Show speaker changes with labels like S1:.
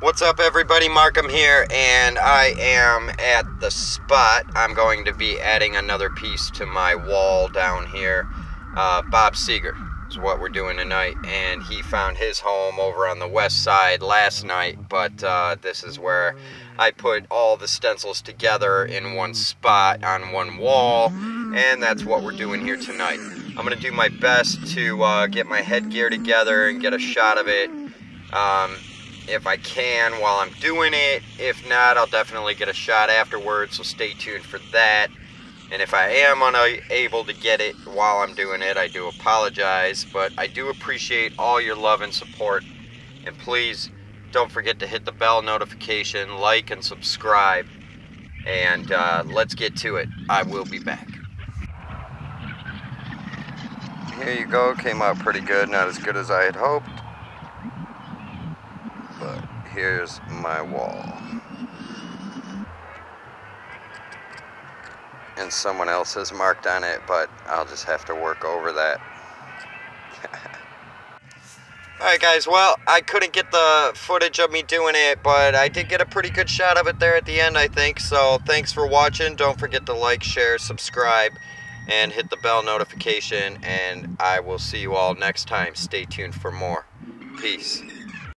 S1: What's up everybody, Markham here, and I am at the spot. I'm going to be adding another piece to my wall down here. Uh, Bob Seger is what we're doing tonight, and he found his home over on the west side last night, but uh, this is where I put all the stencils together in one spot on one wall, and that's what we're doing here tonight. I'm going to do my best to uh, get my headgear together and get a shot of it. Um, if I can while I'm doing it. If not, I'll definitely get a shot afterwards, so stay tuned for that. And if I am unable to get it while I'm doing it, I do apologize, but I do appreciate all your love and support. And please don't forget to hit the bell notification, like, and subscribe. And uh, let's get to it. I will be back. Here you go, came out pretty good, not as good as I had hoped here's my wall. And someone else has marked on it, but I'll just have to work over that. Alright guys, well, I couldn't get the footage of me doing it, but I did get a pretty good shot of it there at the end, I think. So thanks for watching. Don't forget to like, share, subscribe, and hit the bell notification. And I will see you all next time. Stay tuned for more. Peace.